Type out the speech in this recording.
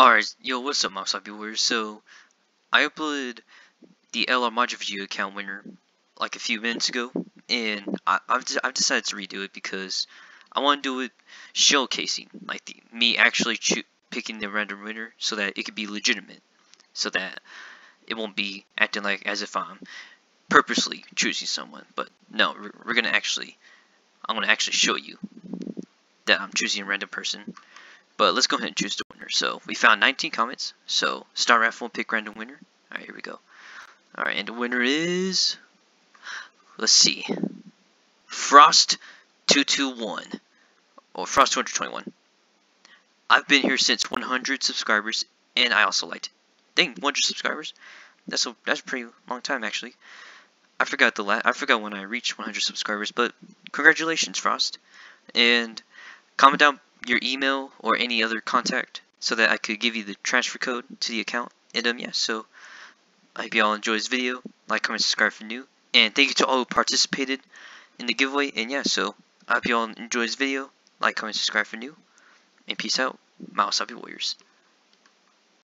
Alright, yo, what's up, Mouse Viewers? So, I uploaded the LR Majin account winner like a few minutes ago, and I, have I've decided to redo it because I want to do it showcasing, like the, me actually picking the random winner so that it could be legitimate, so that it won't be acting like as if I'm purposely choosing someone. But no, we're, we're gonna actually, I'm gonna actually show you that I'm choosing a random person. But let's go ahead and choose the winner. So we found 19 comments. So Star Raffle pick random winner. Alright, here we go. Alright, and the winner is let's see. Frost 221 or Frost 221. I've been here since 100 subscribers and I also liked it. Dang, 100 subscribers. That's a that's a pretty long time actually. I forgot the la I forgot when I reached 100 subscribers, but congratulations, Frost. And comment down your email or any other contact so that I could give you the transfer code to the account. And um, yeah, so I hope you all enjoy this video. Like, comment, subscribe for new. And thank you to all who participated in the giveaway. And yeah, so I hope you all enjoy this video. Like, comment, subscribe for new. And peace out. Mouse Happy Warriors.